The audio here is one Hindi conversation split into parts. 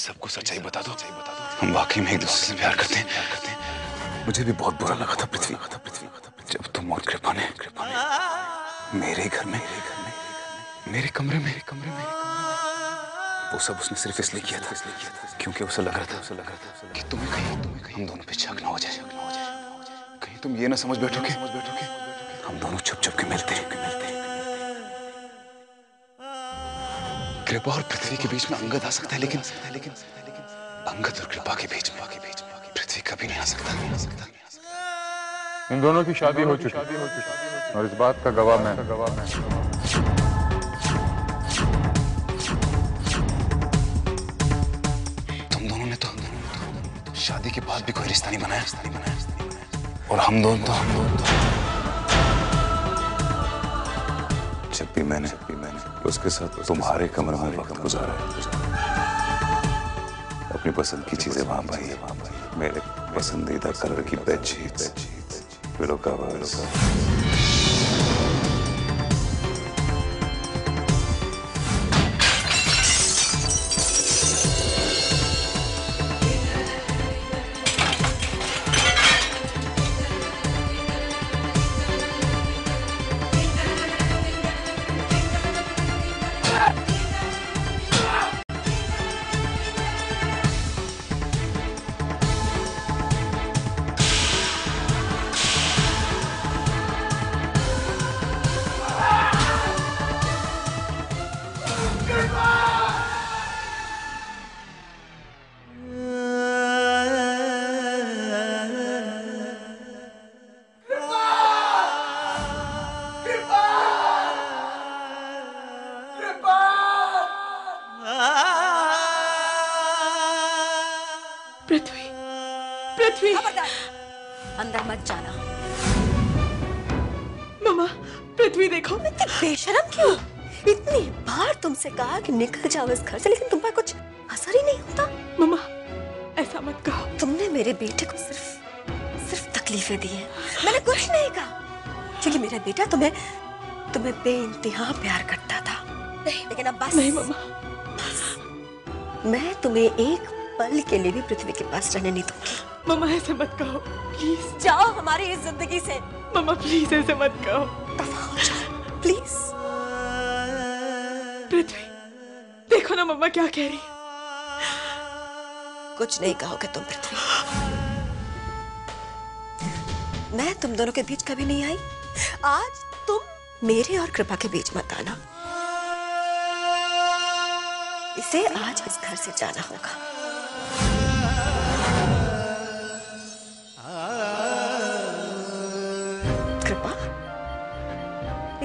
सबको सच्चाई बता दो। बता दो। हम वाकई में एक दूसरे से प्यार करते हैं। हैं। मुझे भी बहुत बुरा लगा था पृथ्वी। लगा था पृथ्वी लगा था जब तुम और कृपा ने कृपा ने मेरे घर में मेरे घर में मेरे कमरे में मेरे कमरे में वो सब उसने सिर्फ़ इसलिए किया था इसलिए किया था क्योंकि उसे लग रहा था उसे लग रहा था कि तुम्हें कहीं तुम्हें कहीं हम दोनों पे शक ना हो जाए। कहीं तुम ये ना समझ समझ बैठोगे हम दोनों छुप छुप के मिलते हैं मिलते हैं। कृपा और पृथ्वी के बीच में अंगद आ सकता है लेकिन लेकिन अंगद और कृपा के बीच में बीच में पृथ्वी कभी नहीं आ सकता। इन दोनों की शादी हो चुकी। और इस बात का गवाह मैं। गवाह मैं तुम दोनों ने तो शादी के बाद भी कोई रिश्ता नहीं बनाया। रिश्ता नहीं बनाया और हम दोनों तो हम दोनों जब भी मैंने। जब भी मैंने उसके साथ तुम्हारे कमरे में वक्त गुजारा। है अपनी पसंद की चीज़ें वहाँ पाई है वहाँ पाई मेरे पसंदीदा कलर की बेडशीट पिलो कवर्स अंदर मत जाना। मम्मा पृथ्वी देखो। बेशरम क्यों? इतनी बार तुमसे कहा कि निकल जाओ इस घर से लेकिन तुम पर कुछ असर ही नहीं होता। मम्मा ऐसा मत कहो। तुमने मेरे बेटे को सिर्फ़ सिर्फ़ तकलीफें दी हैं। मैंने कुछ नहीं कहा क्योंकि मेरा बेटा तुम्हें तुम्हें बेइंतहा प्यार करता था। नहीं लेकिन अब बस। नहीं मम्मा। मैं तुम्हें एक पल के लिए भी पृथ्वी के पास रहने नहीं दूँगी। मम्मा ऐसे मत कहो प्लीज़ जाओ हमारी इस ज़िंदगी से। मम्मा प्लीज़ ऐसे मत कहो। प्लीज़ पृथ्वी देखो ना मम्मा क्या कह रही कुछ नहीं कहोगे तुम पृथ्वी। मैं तुम दोनों के बीच कभी नहीं आई। आज तुम मेरे और कृपा के बीच मत आना। इसे आज इस घर से जाना होगा।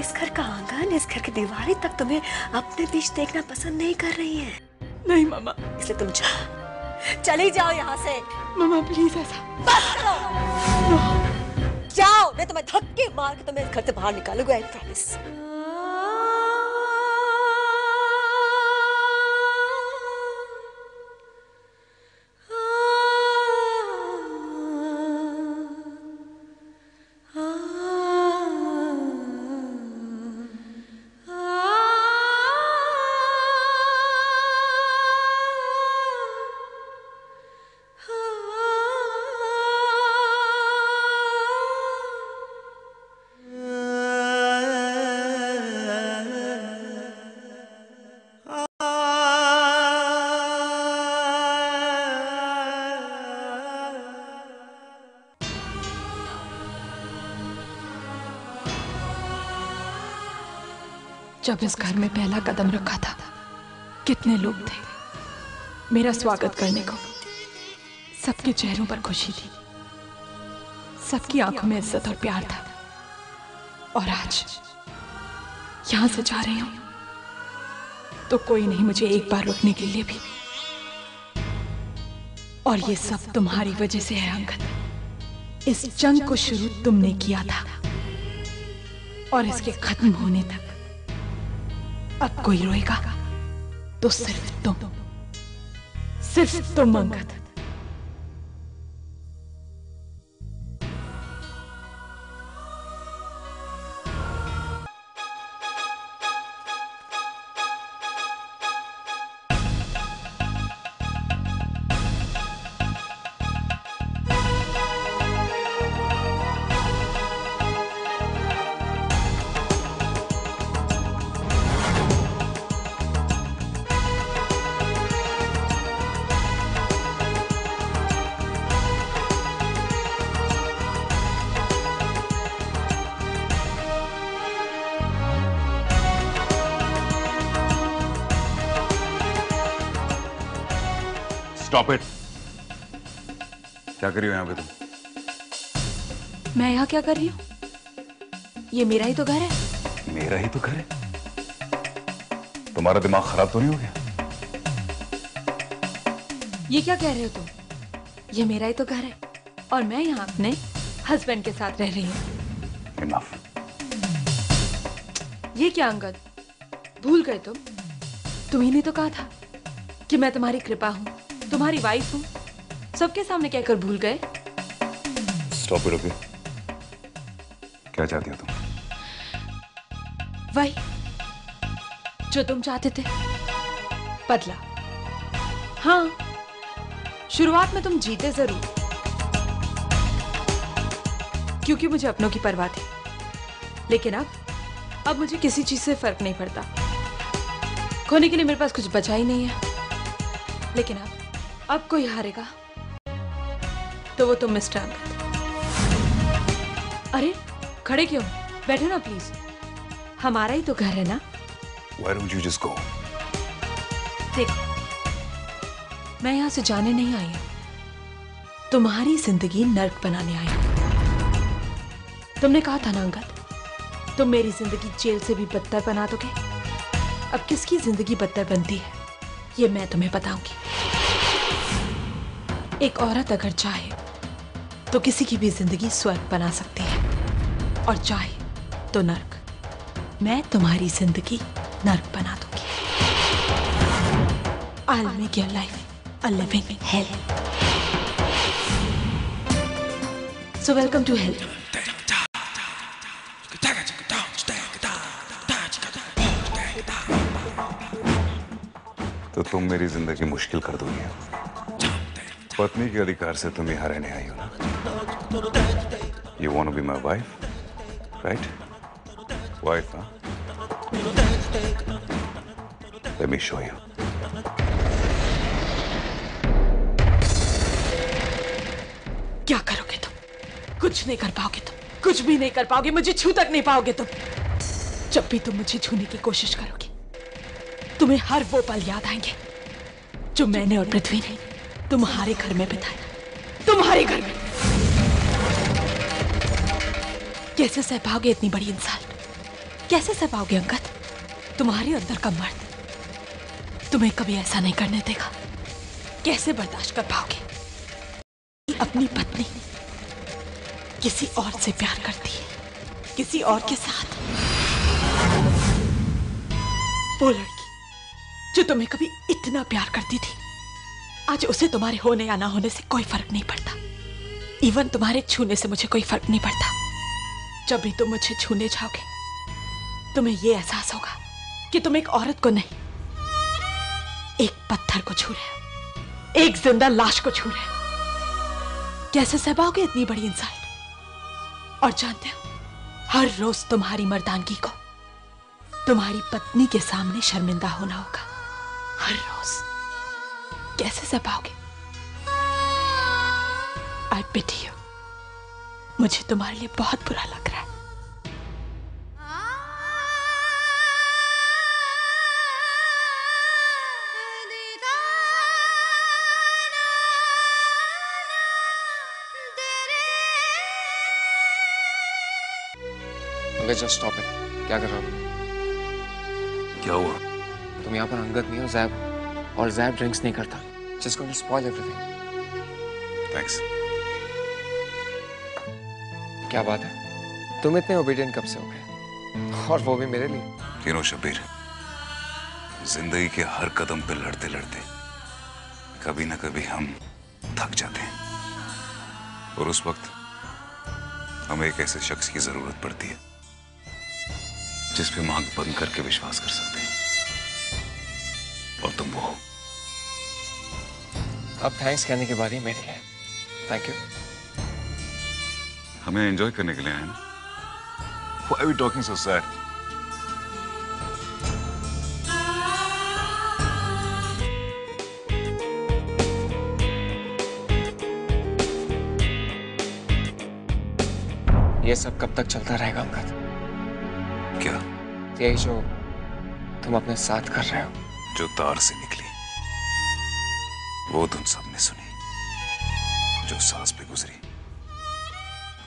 इस घर का आँगन इस घर की दीवारें तक तुम्हें अपने बीच देखना पसंद नहीं कर रही है। नहीं मामा। इसलिए तुम जाओ चली जाओ यहाँ से। मामा प्लीज़ ऐसा। बस करो। जाओ मैं तुम्हें धक्के मार के तुम्हें इस घर से बाहर निकालूँगा आई प्रॉमिस जब इस घर में पहला कदम रखा था, कितने लोग थे। मेरा स्वागत करने को। सबके चेहरों पर खुशी थी। सबकी आँखों में इज़्ज़त और प्यार था। और आज, यहाँ से जा रही हूँ। तो कोई नहीं मुझे एक बार रुकने के लिए भी। और ये सब तुम्हारी वजह से है, अंगद। इस जंग को शुरू तुमने किया था। और इसके खत्म होने तक अब कोई रोएगा तो सिर्फ़ तुम सिर्फ़ तुम अंगद स्टॉप इट क्या करी हो यहाँ पे तुम? मैं यहाँ क्या कर रही हूँ? ये मेरा ही तो घर है। मेरा ही तो घर है। तुम्हारा दिमाग खराब तो नहीं हो गया? ये क्या कह रहे हो तुम? ये मेरा ही तो घर है और मैं यहाँ अपने हस्बैंड के साथ रह रही हूँ। ये क्या अंगद? भूल गए तुम? तुम्ही ने तो कहा था कि मैं तुम्हारी कृपा हूँ। तुम्हारी वाइफ हूँ। सबके सामने कहकर भूल गए। स्टॉप इट ओके क्या चाहती हो तुम? वही जो तुम चाहते थे। बदला। हाँ शुरुआत में तुम जीते ज़रूर। क्योंकि मुझे अपनों की परवाह थी। लेकिन अब अब मुझे किसी चीज़ से फ़र्क नहीं पड़ता। खोने के लिए मेरे पास कुछ बचा ही नहीं है। लेकिन अब अब कोई हारेगा? तो वो तुम मिस्टर अंगद अरे खड़े क्यों? बैठो ना प्लीज़ हमारा ही तो घर है ना? Why don't you just go? देखो मैं यहाँ से जाने नहीं आई हूँ। तुम्हारी ज़िंदगी नर्क बनाने आई हूँ। तुमने कहा था ना अंगद तुम मेरी ज़िंदगी जेल से भी बदतर बना दोगे? अब किसकी ज़िंदगी बदतर बनती है ये मैं तुम्हें बताऊँगी। एक औरत अगर चाहे तो किसी की भी ज़िंदगी स्वर्ग बना सकती है और चाहे तो नर्क मैं तुम्हारी ज़िंदगी नर्क बना दूँगी I'll make your life a living hell. So welcome to hell. तो तुम मेरी ज़िंदगी मुश्किल कर दोगी पत्नी के अधिकार से तुम यहाँ रहने आई हो ना? You want be my wife right wife हाँ लेट मी शो यू क्या करोगे तुम? कुछ नहीं कर पाओगे तुम। कुछ भी नहीं कर पाओगे। मुझे छू तक नहीं पाओगे तुम। जब भी तुम मुझे छूने की कोशिश करोगे, तुम्हें हर वो पल याद आएँगे, जो मैंने और पृथ्वी ने तुम्हारे घर में बिताया। तुम्हारे घर में। कैसे सह पाओगे इतनी बड़ी इंसान? कैसे सह पाओगे अंगद? तुम्हारे अंदर का मर्द। तुम्हें कभी ऐसा नहीं करने देगा। कैसे बर्दाश्त कर पाओगे? अपनी पत्नी किसी और से प्यार करती है। किसी और के साथ। वो लड़की जो तुम्हें कभी इतना प्यार करती थी आज उसे तुम्हारे होने या ना होने से कोई फ़र्क नहीं पड़ता। इवन तुम्हारे छूने से मुझे कोई फ़र्क नहीं पड़ता। जब भी तुम मुझे छूने जाओगे, तुम्हें यह एहसास होगा कि तुम एक औरत को नहीं, एक पत्थर को छू रहे हो, एक ज़िंदा लाश को छू रहे हो। कैसे सह पाओगे इतनी बड़ी इंसान? और जानते हो, हर रोज तुम्हारी मर्दानगी को, तुम्हारी पत्नी के सामने शर्मिंदा होना होगा, हर रोज। कैसे सह पाओगे आई पिटी यू मुझे तुम्हारे लिए बहुत बुरा लग रहा है। अंगद जस्ट स्टॉप इट क्या कर रहा हो? क्या हुआ? तुम यहाँ पर अंगद नहीं हो जैब हो। और जैब ड्रिंक्स नहीं करता। Just going to spoil everything thanks क्या बात है? तुम इतने ओबीडियंट कब से हो गए? और वो भी मेरे लिए। यू नो शबीर ज़िंदगी के हर कदम पे लड़ते लड़ते कभी ना कभी हम थक जाते हैं। और उस वक्त हमें एक ऐसे शख्स की ज़रूरत पड़ती है जिस पे आँख बंद करके विश्वास कर सकते हैं। तुम वो हो। अब थैंक्स कहने के बाद ही मेरी है थैंक यू हमें एंजॉय करने के लिए आए ना? Why are we talking so sad? ये सब कब तक चलता रहेगा अंगद क्या? यही जो तुम अपने साथ कर रहे हो। जो तार से निकली वो तुम सबने सुनी। जो सांस पे गुजरी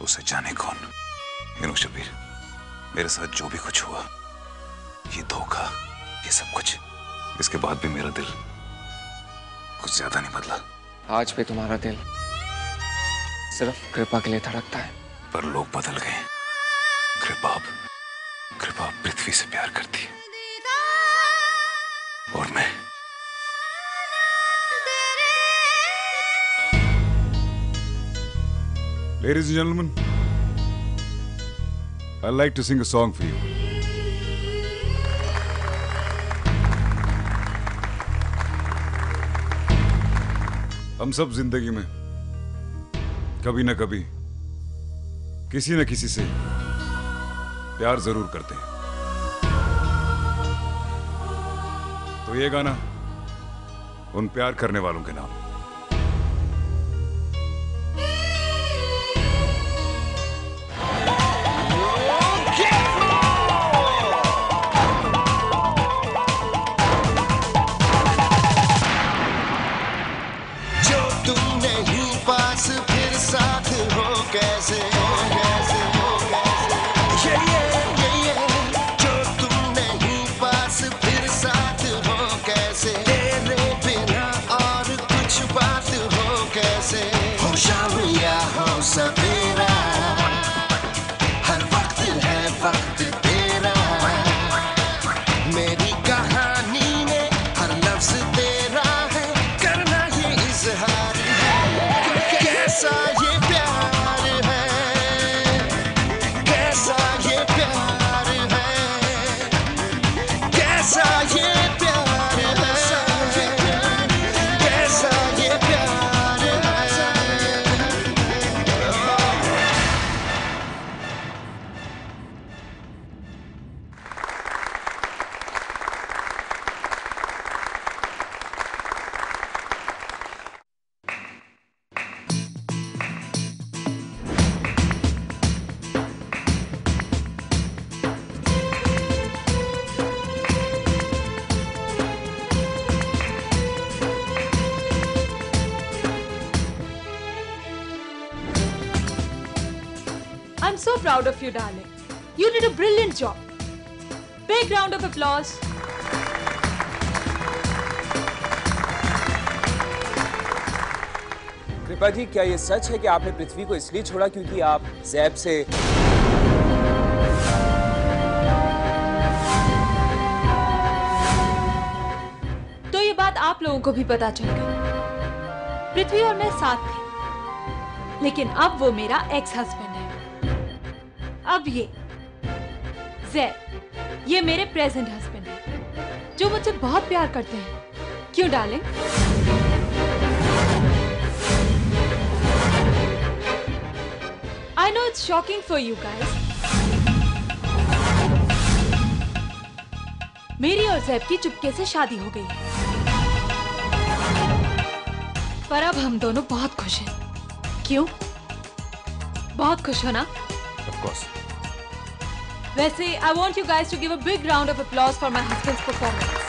उसे जाने कौन? यू नो शबीर मेरे साथ जो भी कुछ हुआ ये धोखा ये सब कुछ इसके बाद भी मेरा दिल कुछ ज़्यादा नहीं बदला। आज भी तुम्हारा दिल सिर्फ़ कृपा के लिए धड़कता है। पर लोग बदल गए कृपा कृपा पृथ्वी से प्यार करती है। Ladies and gentlemen, I'd like to sing a song for you. हम सब ज़िंदगी में कभी ना कभी किसी न किसी से प्यार ज़रूर करते हैं तो ये गाना उन प्यार करने वालों के नाम कैसा proud of you, darling. You did a brilliant job. Big round of applause. कृपा जी क्या ये सच है कि आपने पृथ्वी को इसलिए छोड़ा क्योंकि आप जैब से तो ये बात आप लोगों को भी पता चल गई पृथ्वी और मैं साथ थे लेकिन अब वो मेरा एक्स हस्बैंड अब ये जैद ये मेरे प्रेजेंट हस्बैंड है, जो मुझसे बहुत प्यार करते हैं। क्यों darling I know it's shocking for you guys. मेरी और जैब की चुपके से शादी हो गई पर अब हम दोनों बहुत खुश हैं। क्यों? बहुत खुश हो ना? Of course. वैसे I want you guys to give a big round of applause for my husband's performance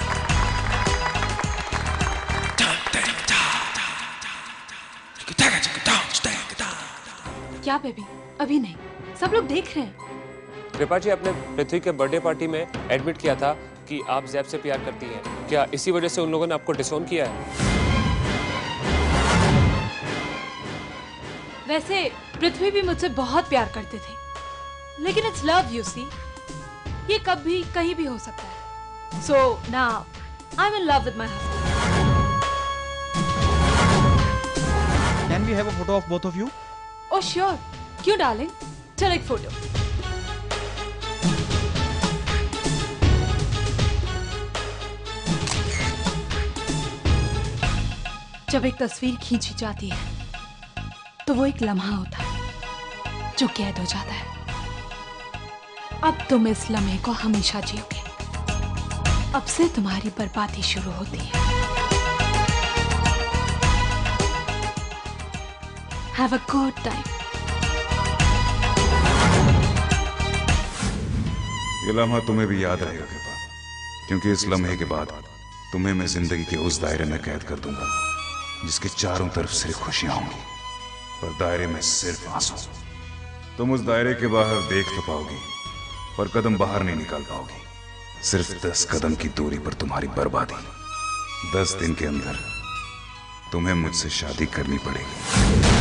क्या बेबी अभी नहीं। सब लोग देख रहे हैं। कृपा जी आपने पृथ्वी के बर्थडे पार्टी में एडमिट किया था कि आप जैब से प्यार करती हैं। क्या इसी वजह से उन लोगों ने आपको डिसोन किया है? वैसे पृथ्वी भी मुझसे बहुत प्यार करते थे। लेकिन इट्स लव यू सी ये कब भी कहीं भी हो सकता है। So now I am in love with my husband Can we have a photo of both of you? Oh sure क्यों डार्लिंग चल एक फ़ोटो जब एक तस्वीर खींची जाती है तो वो एक लम्हा होता है जो कैद हो जाता है। अब तुम इस लम्हे को हमेशा जियोगे। अब से तुम्हारी बर्बादी शुरू होती है। हैव अ गुड टाइम ये लम्हा तुम्हें भी याद रहेगा, कृपा। क्योंकि इस लम्हे के बाद तुम्हें मैं ज़िंदगी के उस दायरे में कैद कर दूँगा, जिसके चारों तरफ़ सिर्फ़ खुशियाँ होंगी, पर दायरे में सिर्फ़ आँसू। तुम उस दायरे के बाहर देख तो पाओगी पर कदम बाहर नहीं निकाल पाओगी। सिर्फ़ दस कदम की दूरी पर तुम्हारी बर्बादी। दस दिन के अंदर तुम्हें मुझसे शादी करनी पड़ेगी।